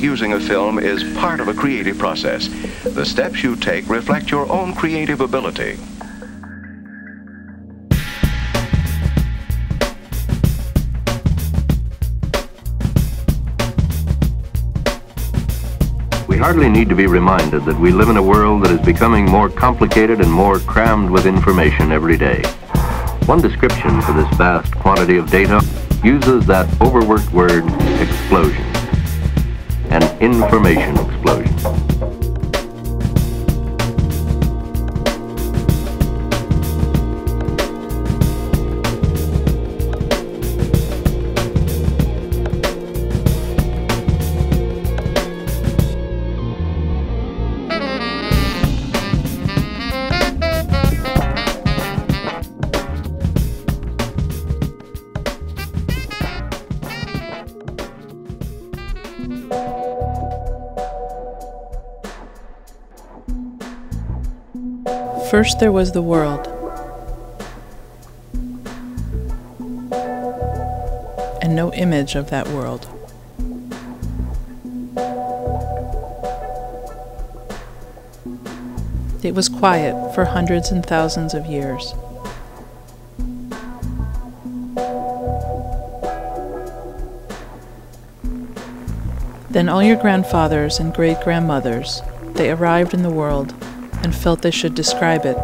using a film is part of a creative process, the steps you take reflect your own creative ability. We hardly need to be reminded that we live in a world that is becoming more complicated and more crammed with information every day. One description for this vast quantity of data uses that overworked word, explosion. An information explosion. First there was the world. And no image of that world. It was quiet for hundreds and thousands of years. Then all your grandfathers and great grandmothers, they arrived in the world and felt they should describe it.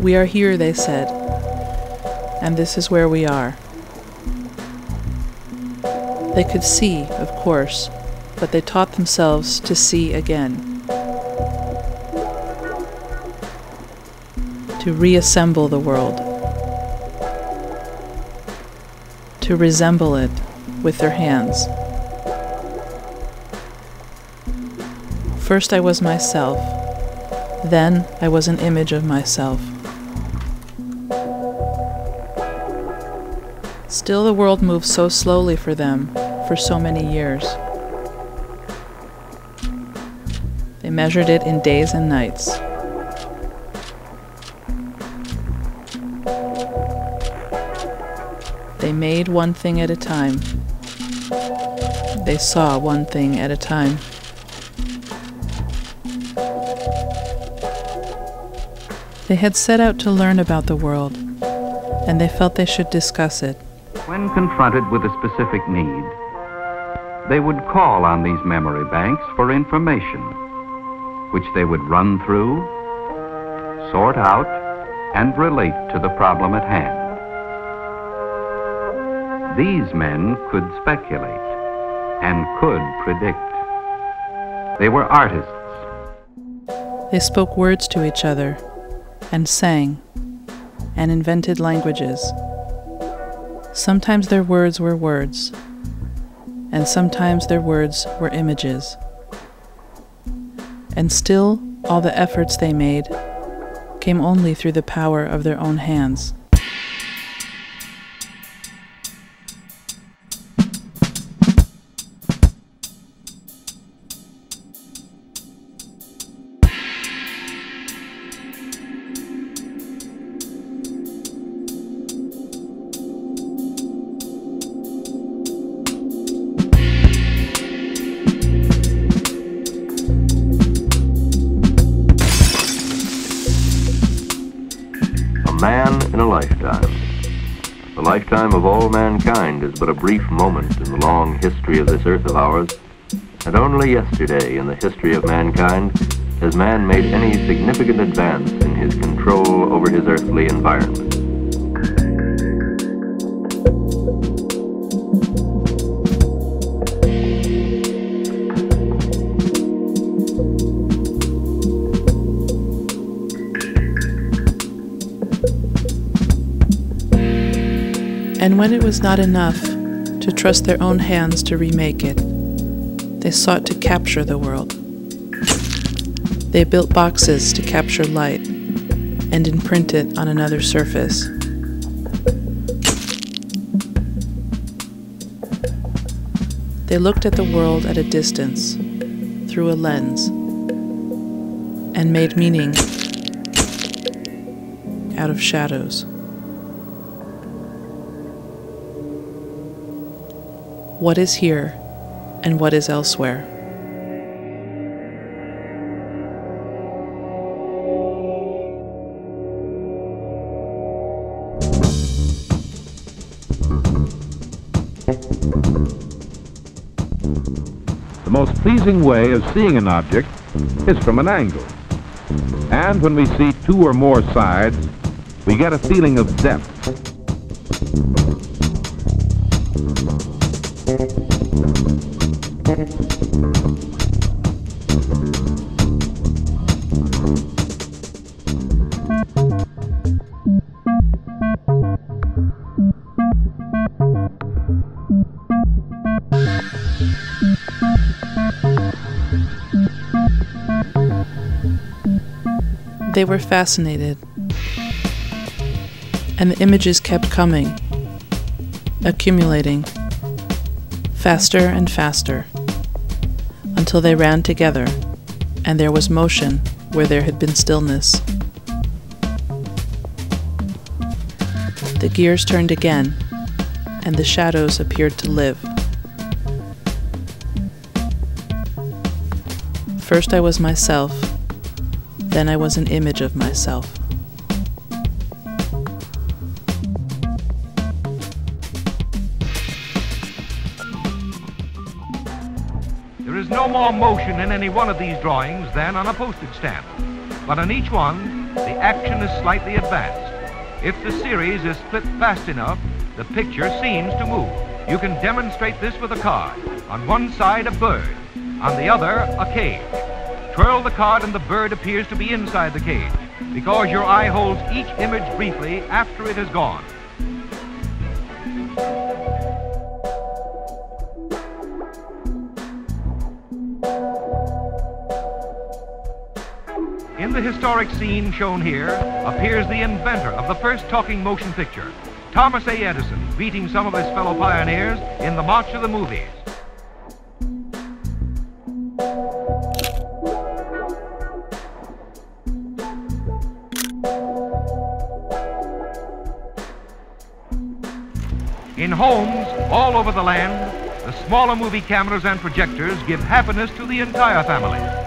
We are here, they said, and this is where we are. They could see, of course, but they taught themselves to see again. To reassemble the world. To resemble it with their hands. First I was myself, then I was an image of myself. Still, the world moved so slowly for them for so many years. They measured it in days and nights. They made one thing at a time. They saw one thing at a time. They had set out to learn about the world, and they felt they should discuss it. When confronted with a specific need, they would call on these memory banks for information, which they would run through, sort out, and relate to the problem at hand. These men could speculate and could predict. They were artists. They spoke words to each other and sang and invented languages. Sometimes their words were words, and sometimes their words were images. And still, all the efforts they made came only through the power of their own hands. Lifetime. The lifetime of all mankind is but a brief moment in the long history of this earth of ours, and only yesterday in the history of mankind has man made any significant advance in his control over his earthly environment. And when it was not enough to trust their own hands to remake it, they sought to capture the world. They built boxes to capture light and imprint it on another surface. They looked at the world at a distance, through a lens, and made meaning out of shadows. What is here and what is elsewhere. The most pleasing way of seeing an object is from an angle. And when we see two or more sides, we get a feeling of depth. They were fascinated, and the images kept coming, accumulating, faster and faster, until they ran together, and there was motion where there had been stillness. The gears turned again, and the shadows appeared to live. First, I was myself then I was an image of myself. There is no more motion in any one of these drawings than on a postage stamp. But on each one, the action is slightly advanced. If the series is split fast enough, the picture seems to move. You can demonstrate this with a card. On one side, a bird. On the other, a cage. Twirl the card and the bird appears to be inside the cage because your eye holds each image briefly after it has gone. In the historic scene shown here appears the inventor of the first talking motion picture, Thomas A. Edison, greeting some of his fellow pioneers in the March of the Movies. In homes all over the land, the smaller movie cameras and projectors give happiness to the entire family.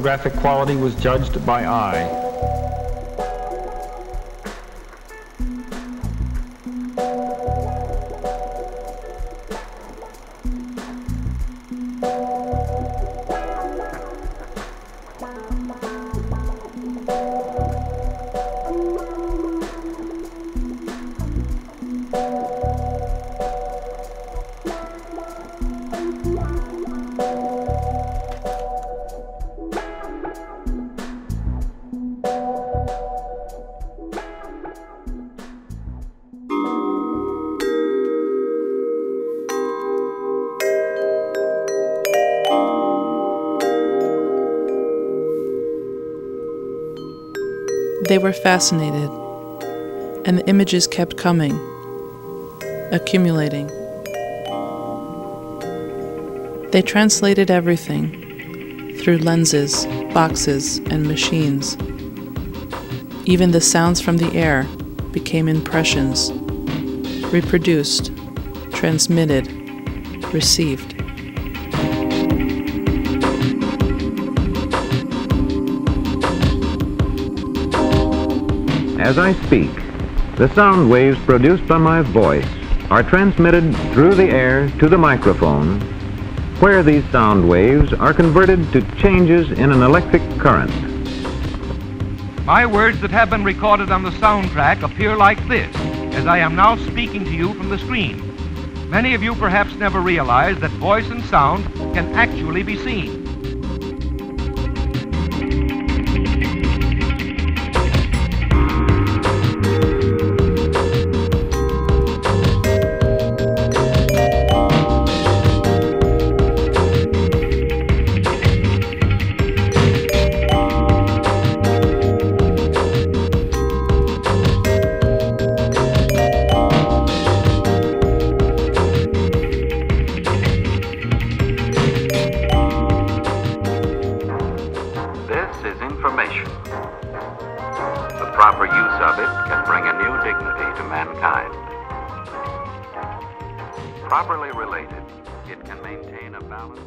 Photographic quality was judged by eye. They were fascinated, and the images kept coming, accumulating. They translated everything through lenses, boxes, and machines. Even the sounds from the air became impressions, reproduced, transmitted, received. As I speak, the sound waves produced by my voice are transmitted through the air to the microphone, where these sound waves are converted to changes in an electric current. My words that have been recorded on the soundtrack appear like this, as I am now speaking to you from the screen. Many of you perhaps never realize that voice and sound can actually be seen. Properly related, it can maintain a balance.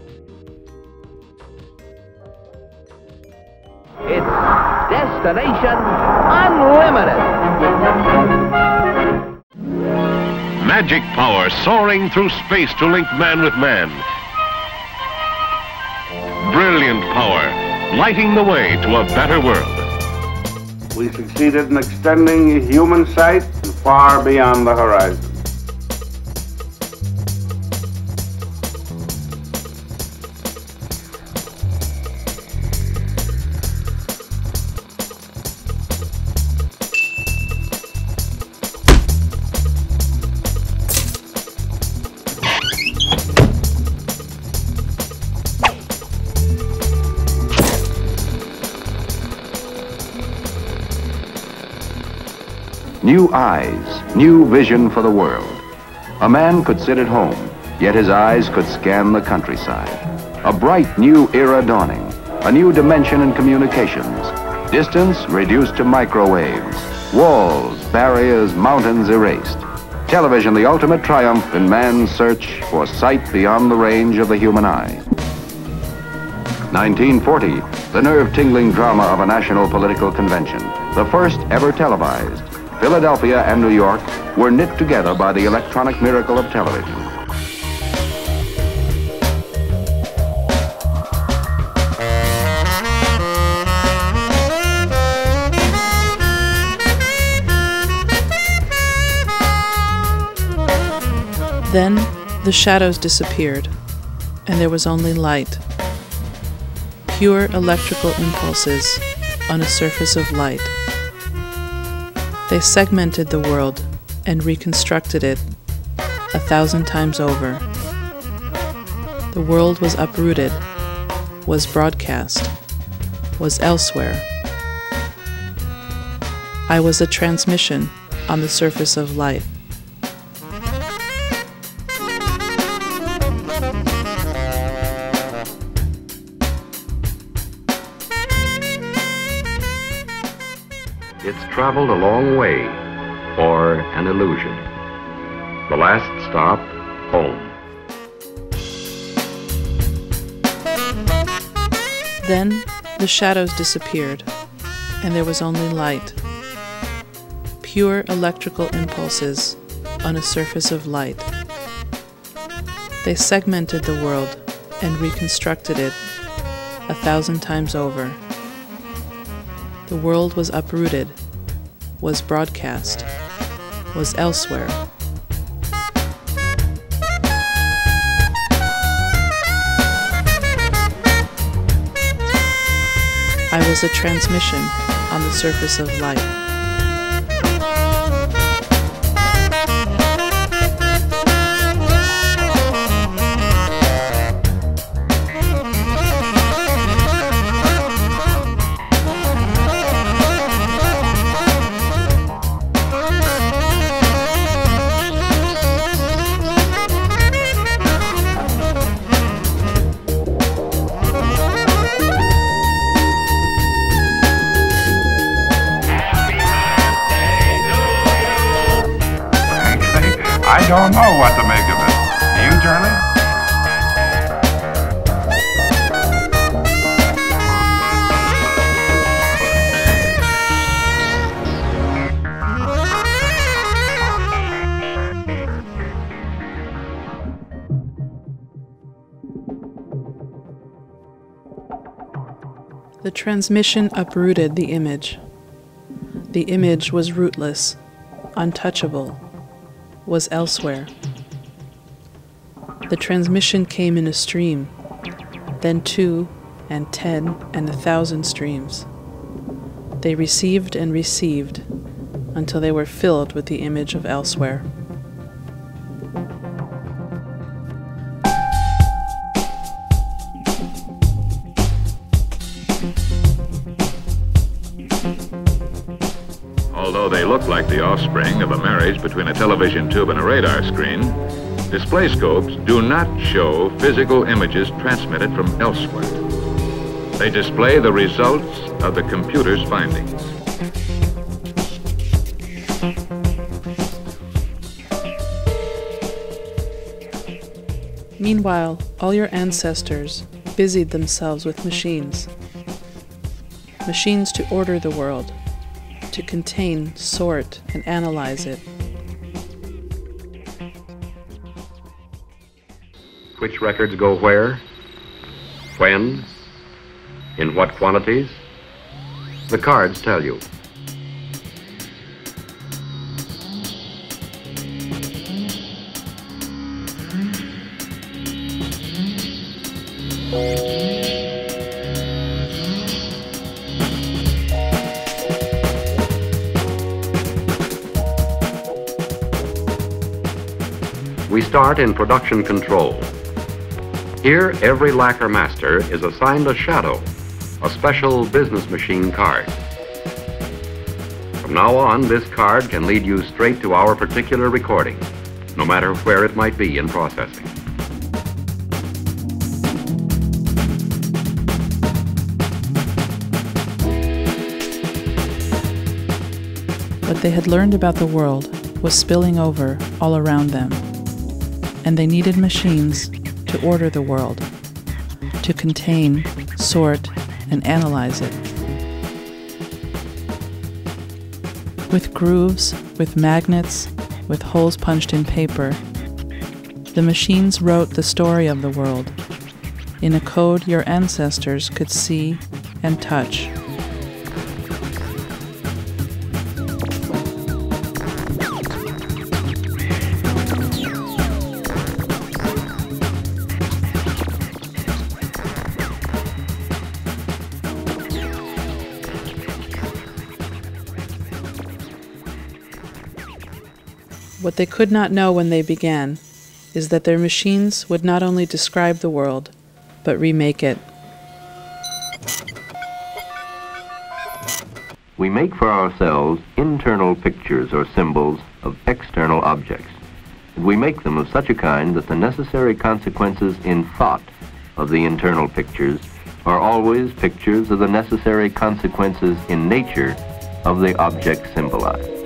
It's Destination Unlimited. Magic power soaring through space to link man with man. Brilliant power lighting the way to a better world. We succeeded in extending human sight far beyond the horizon. Eyes, new vision for the world. A man could sit at home, yet his eyes could scan the countryside. A bright new era dawning, a new dimension in communications. Distance reduced to microwaves. Walls, barriers, mountains erased. Television, the ultimate triumph in man's search for sight beyond the range of the human eye. 1940, the nerve-tingling drama of a national political convention, the first ever televised. Philadelphia and New York were knit together by the electronic miracle of television. Then the shadows disappeared, and there was only light. Pure electrical impulses on a surface of light. They segmented the world and reconstructed it a thousand times over. The world was uprooted, was broadcast, was elsewhere. I was a transmission on the surface of light. Traveled a long way, or an illusion. The last stop, home. Then the shadows disappeared, and there was only light. Pure electrical impulses on a surface of light. They segmented the world and reconstructed it a thousand times over. The world was uprooted, was broadcast, was elsewhere. I was a transmission on the surface of light. The transmission uprooted the image. The image was rootless, untouchable, was elsewhere. The transmission came in a stream, then two and ten and a thousand streams. They received and received until they were filled with the image of elsewhere. Between a television tube and a radar screen, display scopes do not show physical images transmitted from elsewhere. They display the results of the computer's findings. Meanwhile, all your ancestors busied themselves with machines. Machines to order the world, to contain, sort, and analyze it. Which records go where? When? In what quantities? The cards tell you. We start in production control. Here, every lacquer master is assigned a shadow, a special business machine card. From now on, this card can lead you straight to our particular recording, no matter where it might be in processing. What they had learned about the world was spilling over all around them, and they needed machines to order the world, to contain, sort, and analyze it. With grooves, with magnets, with holes punched in paper, the machines wrote the story of the world in a code your ancestors could see and touch. What they could not know when they began is that their machines would not only describe the world, but remake it. We make for ourselves internal pictures or symbols of external objects. And we make them of such a kind that the necessary consequences in thought of the internal pictures are always pictures of the necessary consequences in nature of the object symbolized.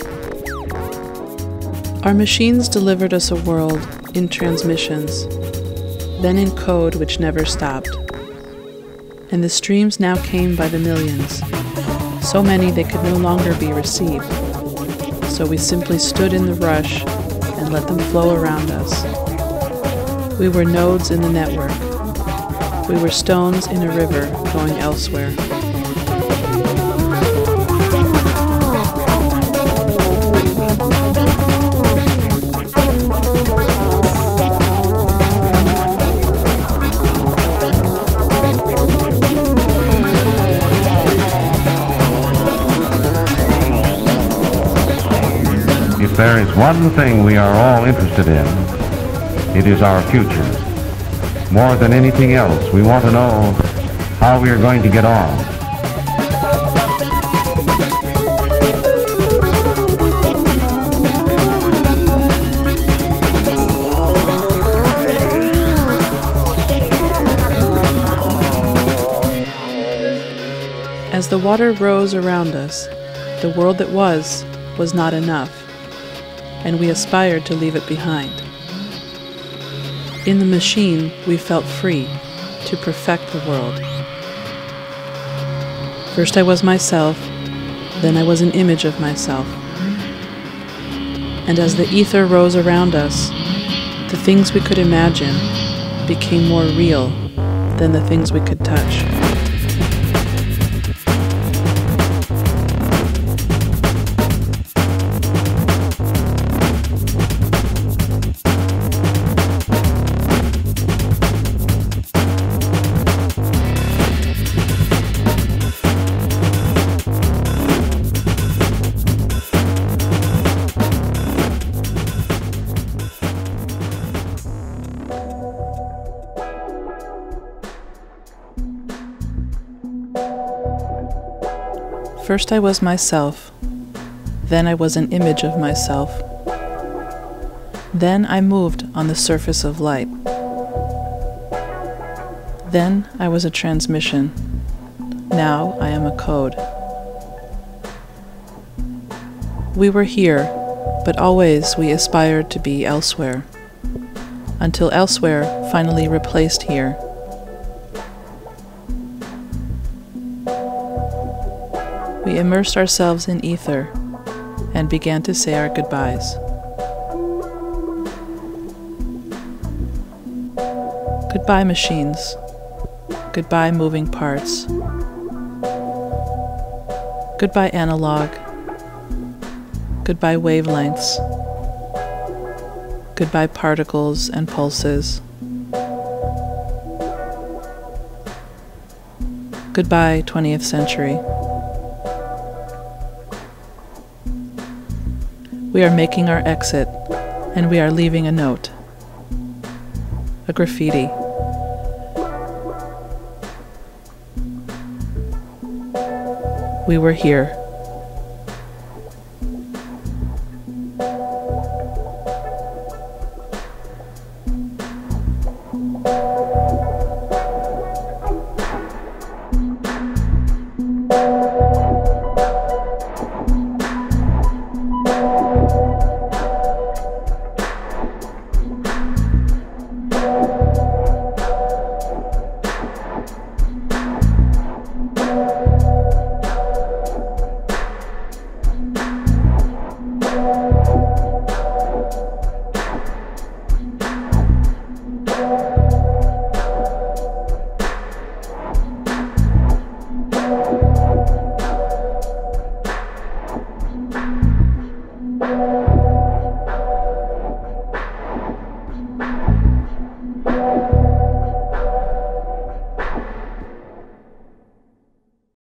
Our machines delivered us a world in transmissions, then in code which never stopped. And the streams now came by the millions, so many they could no longer be received. So we simply stood in the rush and let them flow around us. We were nodes in the network. We were stones in a river going elsewhere. There is one thing we are all interested in, it is our future. More than anything else, we want to know how we are going to get on. As the water rose around us, the world that was was not enough, and we aspired to leave it behind. In the machine, we felt free to perfect the world. First, I was myself, then, I was an image of myself. And as the ether rose around us, the things we could imagine became more real than the things we could touch. First, I was myself. Then, I was an image of myself. Then, I moved on the surface of light. Then, I was a transmission. Now I am a code. We were here, but always we aspired to be elsewhere, until elsewhere finally replaced here. Immersed ourselves in ether and began to say our goodbyes. Goodbye, machines. Goodbye, moving parts. Goodbye, analog. Goodbye, wavelengths. Goodbye, particles and pulses. Goodbye, 20th century. We are making our exit, and we are leaving a note. A graffiti. We were here.